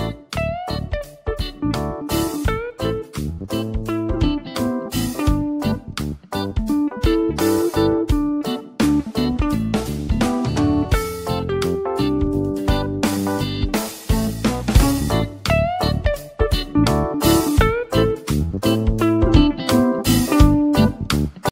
you